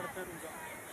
करते रुका